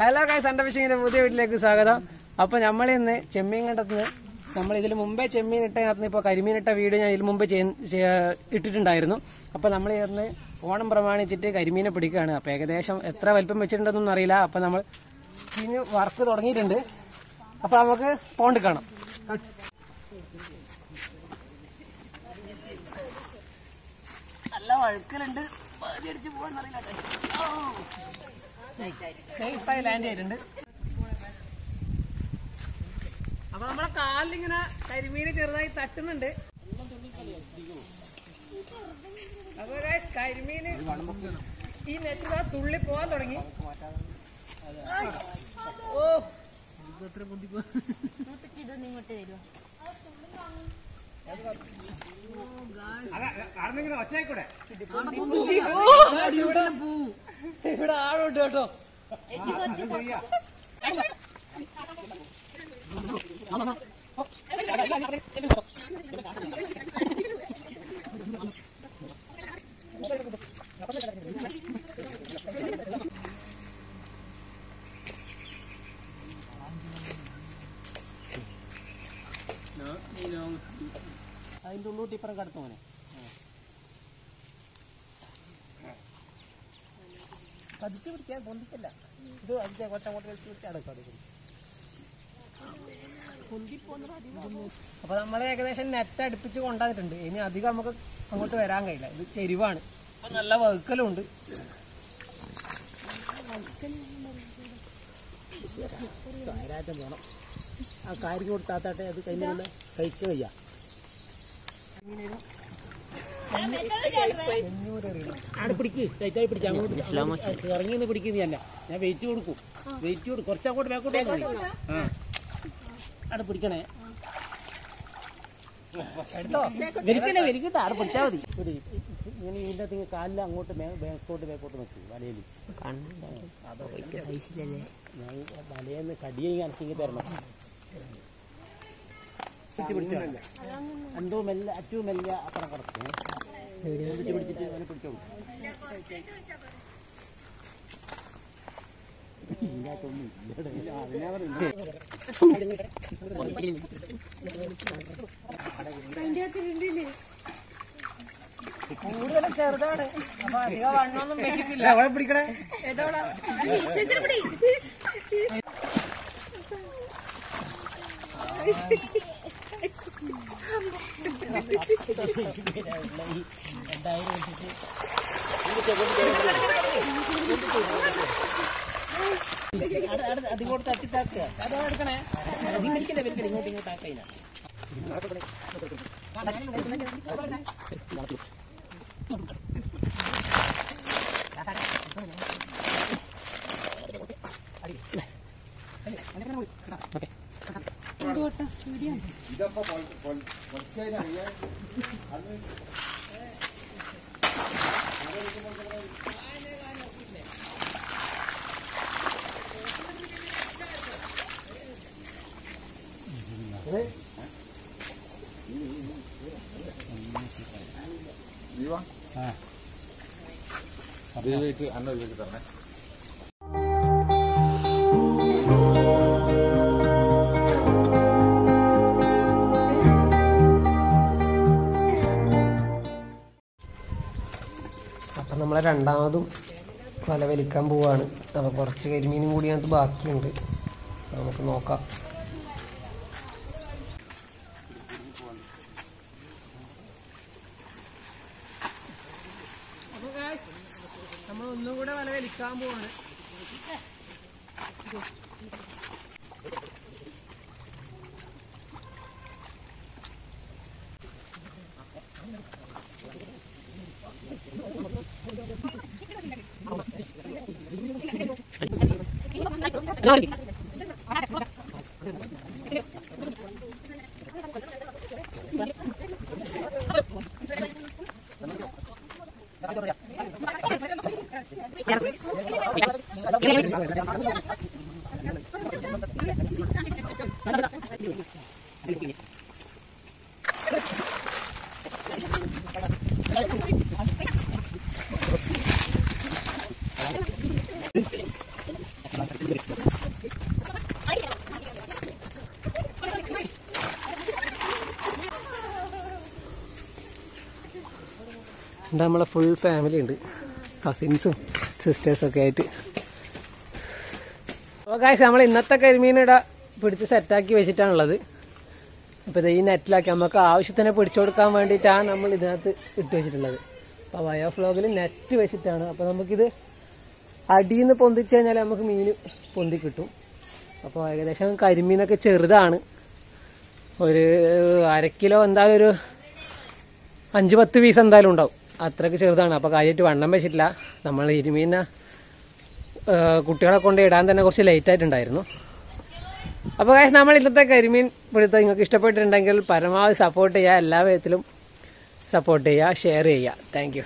Hello guys അണ്ട ഫിഷിങ്ങിന്റെ പുതിയ വീട്ടിലേക്ക് സ്വാഗതം. അപ്പൊ നമ്മൾ ഇന്ന് ചെമ്മീൻ കണ്ടത്തിന് നമ്മൾ ഇതിൽ മുമ്പേ ചെമ്മീൻ ഇട്ടതിനകത്ത് ഇപ്പൊ കരിമീൻ ഇട്ട വീഡിയോ ഞാൻ ഇതിൽ മുമ്പ് ഇട്ടിട്ടുണ്ടായിരുന്നു. അപ്പൊ നമ്മൾ ഇന്ന് ഓണം പ്രമാണിച്ചിട്ട് കരിമീനെ പിടിക്കുകയാണ്. അപ്പൊ ഏകദേശം എത്ര വലിപ്പം വെച്ചിട്ടുണ്ടെന്നൊന്നും അറിയില്ല. അപ്പൊ നമ്മൾ ഇനി വർക്ക് തുടങ്ങിയിട്ടുണ്ട്. അപ്പൊ നമുക്ക് പോണ്ട് കാണാം. നല്ല വഴുക്കലുണ്ട്. പകുതി അടിച്ച് പോകാൻ സേഫായി ലാൻഡ് ചെയ്തിട്ടുണ്ട്. അപ്പൊ നമ്മളെ കാലിലിങ്ങനെ കരിമീന് ചെറുതായി തട്ടുന്നുണ്ട്. അപ്പൊ കരിമീന് ഈ നെറ്റ് തുള്ളി പോവാൻ തുടങ്ങി. ഓ. ഇവിടെ ആളുണ്ട് കേട്ടോ. അതിന്റെ ഉള്ളൂട്ടി ഇപ്പറം കടത്തു പതിച്ചു പിടിക്കാൻ പൊന്തിക്കല്ല. ഇത് അതിന്റെ ഒറ്റ കൊട്ട വെച്ച് പിടിച്ചാണ് കടുക്കുന്നത് അപ്പൊ നമ്മൾ ഏകദേശം നെറ്റ് അടുപ്പിച്ച് കൊണ്ടുവന്നിട്ടുണ്ട്. ഇനി അധികം നമുക്ക് അങ്ങോട്ട് വരാൻ കഴിയില്ല. ഇത് ചെരുവാണ്. അപ്പൊ നല്ല വഴുക്കലും ഉണ്ട് വേണം ആ കാര്യം കൊടുത്താത്താട്ടെ അത് കഴിഞ്ഞ അവിടെ ഇറങ്ങി നിന്ന് പിടിക്കുന്നതല്ല ഞാൻ വെയിറ്റ് കൊടുക്കും. വെയിറ്റ് കൊടുക്കും കുറച്ചങ്ങോട്ട് ബാക്കോട്ട് ആ. അവിടെ പിടിക്കണേ. വെരിക്കണേ വലിക്കട്ടെ അവിടെ പിടിച്ചാൽ മതി. ഇങ്ങനെ ഇതിന്റെ അകത്ത് കാലിൽ അങ്ങോട്ട് ബാക്കോട്ട് ബാക്കോട്ട് നോക്കി വലയിൽ ഞാൻ വലയെന്ന് കടിയെ ഇറക്കി തരണം. എന്തോ മെല്ലെ അറ്റവും മെല്ലെ അപ്പുറം കിടക്കും. കൂടുതലും ചെറുതാണ്. അപ്പൊ അധികം വണ്ണൊന്നും വെച്ചിട്ടില്ല. പിടിക്കണേ? എന്തായാലും വെച്ചിട്ട് അതിങ്ങോട്ട് തട്ടിത്താക്കുക അതോ എടുക്കണേ ഇങ്ങോട്ട് ഇങ്ങോട്ട് ആക്കയില്ല ദയവായിട്ട് അന്ന ഇതിലേക്ക് തരണേ അപ്പം രണ്ടാമതും വല വലിക്കാൻ പോവാണ്. അപ്പോൾ കുറച്ച് കരിമീനും കൂടി അതിനകത്ത് ബാക്കിയുണ്ട്. നമുക്ക് നോക്കാം. ഒന്നും കൂടെ വല വലിക്കാൻ പോവാണ്. ആ ഇവിടെ നമ്മളെ ഫുൾ ഫാമിലി ഉണ്ട്. കസിൻസും സിസ്റ്റേഴ്സും ഒക്കെ ആയിട്ട്. അപ്പോൾ കാശ് നമ്മൾ ഇന്നത്തെ കരിമീൻ ഇവിടെ പിടിച്ച് സെറ്റാക്കി വെച്ചിട്ടാണുള്ളത്. അപ്പോൾ ഇത് ഈ നെറ്റിലാക്കി നമുക്ക് ആവശ്യത്തിന് പിടിച്ചു കൊടുക്കാൻ വേണ്ടിയിട്ടാണ് നമ്മൾ ഇതിനകത്ത് ഇട്ട് വെച്ചിട്ടുള്ളത്. അപ്പോൾ വയോ ഫ്ലോഗിൽ നെറ്റ് വെച്ചിട്ടാണ്. അപ്പോൾ നമുക്കിത് അടിയിൽ നിന്ന് പൊന്തിച്ച് കഴിഞ്ഞാൽ നമുക്ക് മീൻ പൊന്തി കിട്ടും. അപ്പോൾ ഏകദേശം കരിമീനൊക്കെ ചെറുതാണ്. ഒരു അര കിലോ എന്തായാലും ഒരു അഞ്ച് പത്ത് പീസ് എന്തായാലും ഉണ്ടാവും. അത്രയ്ക്ക് ചെറുതാണ്. അപ്പോൾ കാര്യമായിട്ട് വണ്ണം വെച്ചിട്ടില്ല. നമ്മൾ ഇരുമീനെ കുട്ടികളെ കൊണ്ട് ഇടാൻ തന്നെ കുറച്ച് ലേറ്റ് ആയിട്ടുണ്ടായിരുന്നു. അപ്പോൾ കാശ് നമ്മൾ ഇന്നത്തെ കരിമീൻ പിടുത്തം നിങ്ങൾക്ക് ഇഷ്ടപ്പെട്ടിട്ടുണ്ടെങ്കിൽ പരമാവധി സപ്പോർട്ട് ചെയ്യുക. എല്ലാ വിധത്തിലും സപ്പോർട്ട് ചെയ്യുക ഷെയർ ചെയ്യുക. താങ്ക്